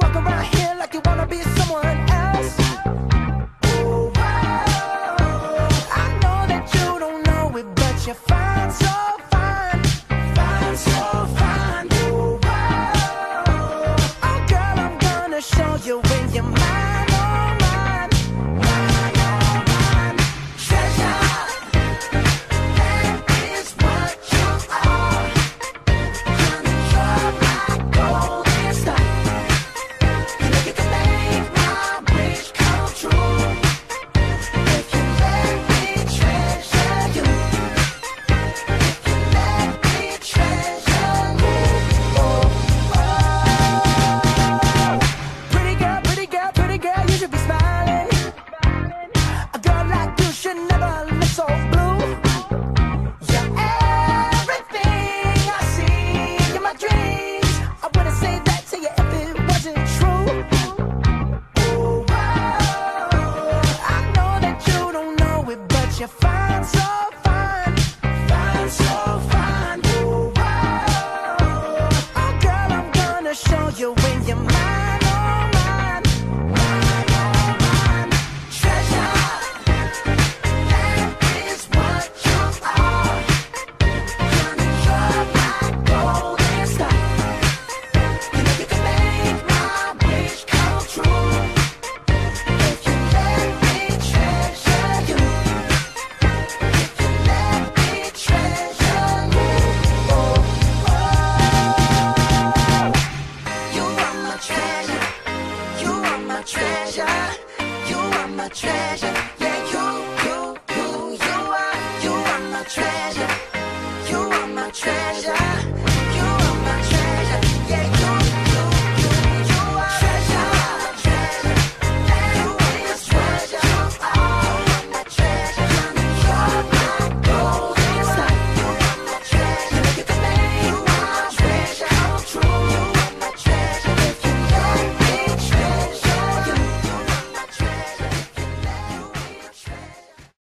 walk around here like you wanna be your way. treasure. You are my treasure. Yeah, you, you, you, you are. You are my treasure. You are my treasure.